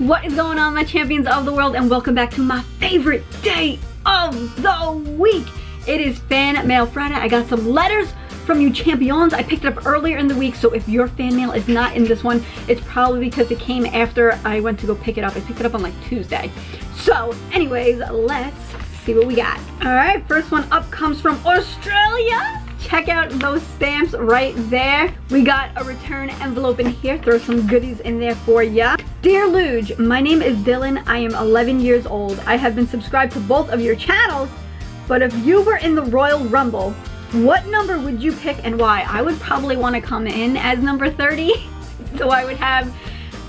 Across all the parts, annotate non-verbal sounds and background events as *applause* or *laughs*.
What is going on my champions of the world and welcome back to my favorite day of the week. It is Fan Mail Friday. I got some letters from you champions. I picked it up earlier in the week, so if your fan mail is not in this one, it's probably because it came after I went to go pick it up. I picked it up on like Tuesday. So anyways, let's see what we got. All right, first one up comes from Australia. Check out those stamps right there. We got a return envelope in here. Throw some goodies in there for ya. Dear Luge, my name is Dylan. I am 11 years old. I have been subscribed to both of your channels, but if you were in the Royal Rumble, what number would you pick and why? I would probably want to come in as number 30, *laughs* so I would have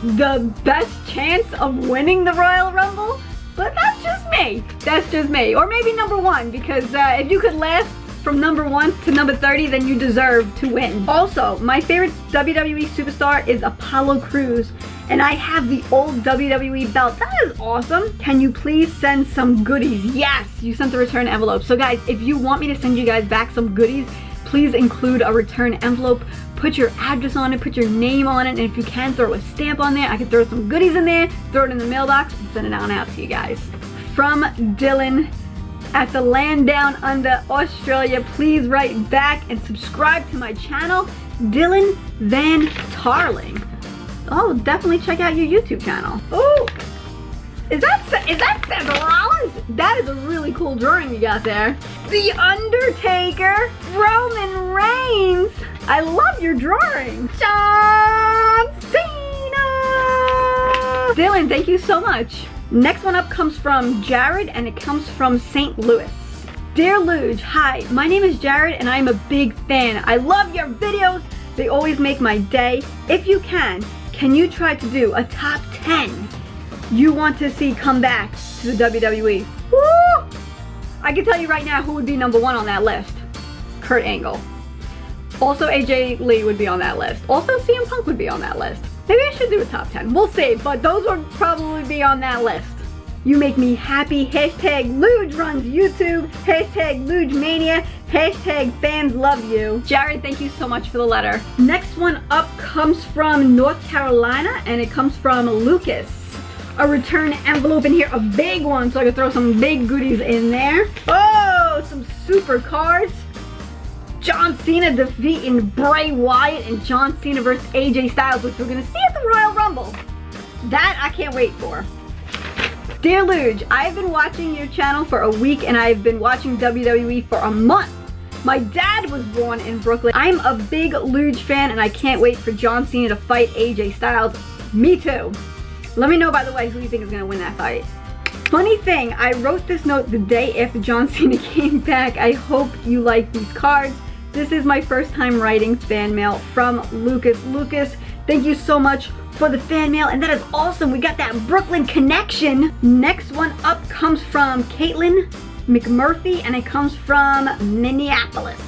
the best chance of winning the Royal Rumble. But that's just me. That's just me. Or maybe number one, because uh, if you could last from number one to number 30, then you deserve to win. Also, my favorite WWE superstar is Apollo Crews, and I have the old WWE belt. That is awesome. Can you please send some goodies? Yes, you sent the return envelope. So guys, if you want me to send you guys back some goodies, please include a return envelope. Put your address on it, put your name on it, and if you can, throw a stamp on there. I can throw some goodies in there, throw it in the mailbox, and send it on out to you guys. From Dylan at the land down under Australia. Please write back and subscribe to my channel, Dylan Van Tarling. Oh, definitely check out your YouTube channel. Oh, is that is that Seth Rollins? That is a really cool drawing you got there. The Undertaker, Roman Reigns. I love your drawing. John Cena. Dylan, thank you so much. Next one up comes from Jared and it comes from St. Louis. Dear Luge, hi, my name is Jared and I'm a big fan. I love your videos. They always make my day. If you can, can you try to do a top 10 you want to see come back to the WWE? Woo! I can tell you right now who would be number one on that list. Kurt Angle. Also AJ Lee would be on that list. Also CM Punk would be on that list. Maybe I should do a top 10. We'll see, but those would probably be on that list. You make me happy. Hashtag Luge runs YouTube. Hashtag Luge Mania. Hashtag fans love you. Jared, thank you so much for the letter. Next one up comes from North Carolina and it comes from Lucas. A return envelope in here, a big one, so I can throw some big goodies in there. Oh, some super cards. John Cena defeating Bray Wyatt and John Cena versus AJ Styles, which we're gonna see at the Royal Rumble. That I can't wait for. Dear Luge, I've been watching your channel for a week and I've been watching WWE for a month. My dad was born in Brooklyn. I'm a big Luge fan and I can't wait for John Cena to fight AJ Styles. Me too. Let me know, by the way, who you think is gonna win that fight. Funny thing, I wrote this note the day after John *laughs* Cena came back. I hope you like these cards. This is my first time writing fan mail from Lucas. Lucas, thank you so much for the fan mail, and that is awesome. We got that Brooklyn connection. Next one up comes from Caitlin McMurphy, and it comes from Minneapolis.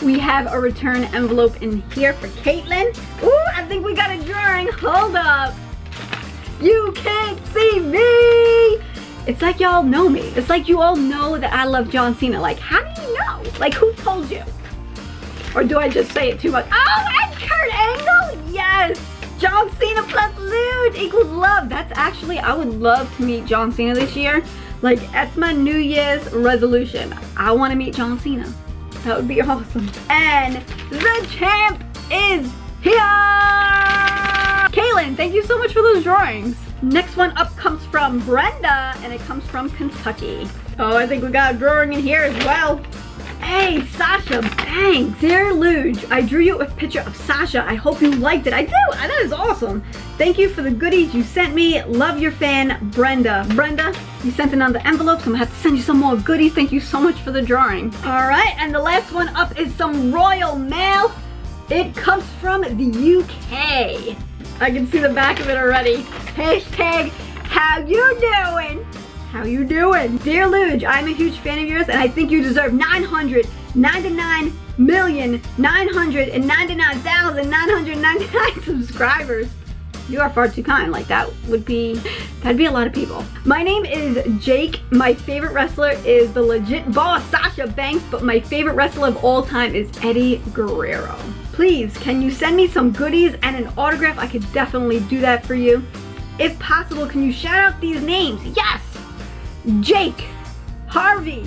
We have a return envelope in here for Caitlin. Ooh, I think we got a drawing. Hold up. You can't see me. It's like y'all know me. It's like you all know that I love John Cena. Like, how do you know? Like, who told you? Or do I just say it too much? Oh, and Kurt Angle? Yes! John Cena plus Luge equals love. That's actually, I would love to meet John Cena this year. Like, that's my New Year's resolution. I want to meet John Cena. That would be awesome. And the champ is here! Kaylin, thank you so much for those drawings. Next one up comes from Brenda, and it comes from Kentucky. Oh, I think we got a drawing in here as well. Hey, Sasha Banks. Dear Luge, I drew you a picture of Sasha. I hope you liked it. I do. That is awesome. Thank you for the goodies you sent me. Love your fan, Brenda. Brenda, you sent the envelope, so I'm gonna have to send you some more goodies. Thank you so much for the drawing. All right, and the last one up is some royal mail. It comes from the UK. I can see the back of it already. Hashtag, how you doing? How you doing? Dear Luge, I'm a huge fan of yours and I think you deserve 999,999,999 *laughs* subscribers. You are far too kind. Like that would be, that'd be a lot of people. My name is Jake. My favorite wrestler is the legit boss, Sasha Banks, but my favorite wrestler of all time is Eddie Guerrero. Please, can you send me some goodies and an autograph? I could definitely do that for you. If possible, can you shout out these names? Yes! Jake, Harvey,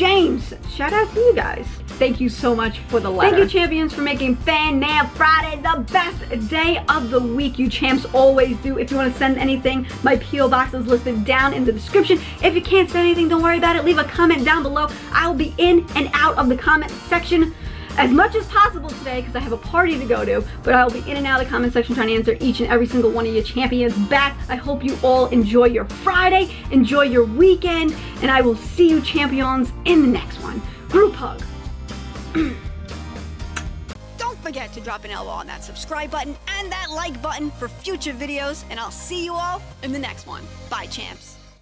James. Shout out to you guys. Thank you so much for the letter. Thank you, champions, for making Fan Mail Friday the best day of the week. You champs always do. If you want to send anything, my P.O. box is listed down in the description. If you can't send anything, don't worry about it. Leave a comment down below. I'll be in and out of the comment section as much as possible today because I have a party to go to, but I'll be in and out of the comment section trying to answer each and every single one of you champions back. I hope you all enjoy your Friday, enjoy your weekend, and I will see you champions in the next one. Group hug. *clears throat* Don't forget to drop an elbow on that subscribe button and that like button for future videos, and I'll see you all in the next one. Bye, champs.